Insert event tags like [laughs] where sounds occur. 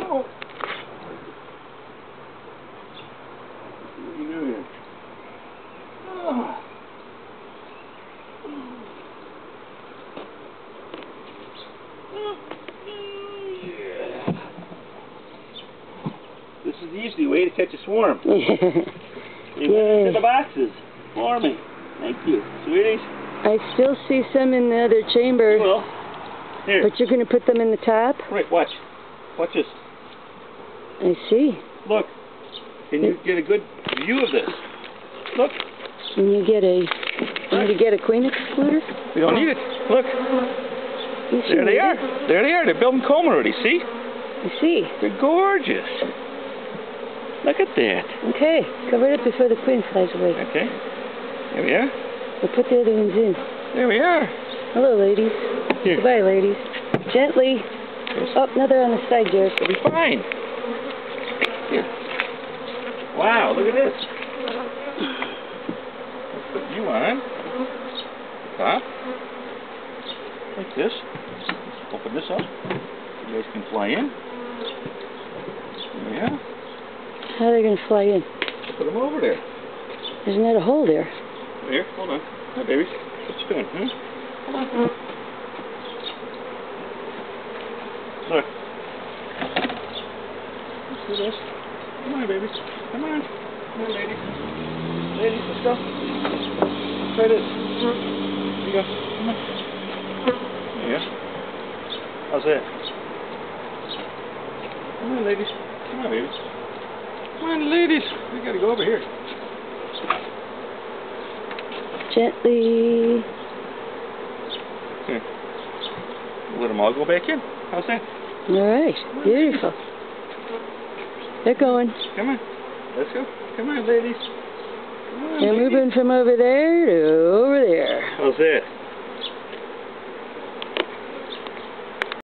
Oh. What are you doing? Oh. Yeah. This is the easy way to catch a swarm. [laughs] You went into the boxes for me. Thank you, sweeties. I still see some in the other chamber, Well, here. but you're going to put them in the top? Right, watch. Watch this. I see. Look. Can you get a good view of this? Look. Can you get a, can you get a queen excluder? We don't need it. Look. There they are. it. There they are. They're building comb already. See? I see. They're gorgeous. Look at that. Okay, cover it up before the queen flies away. Okay. There we are. We'll put the other ones in. There we are. Hello, ladies. Here. Goodbye, ladies. Gently. Oh, another on the side, Jared. It'll be fine. Wow, look at this. Put you on. Like this. Open this up. You guys can fly in. Yeah. How are they going to fly in? Put them over there. Isn't that a hole there? Here, hold on. Hi, babies. What you doing, huh? Hold on. Look. You see this? Come on, babies. Come on. Come on, ladies. Ladies, let's go. Try this. Here you go. Come on. There you go. How's that? Come on, ladies. Come on, babies. Come on, ladies. We gotta go over here. Gently. Here. Let them all go back in. How's that? All right. Beautiful. They're going. Come on. Let's go. Come on, ladies. Come on, They're ladies. moving from over there to over there. How's that?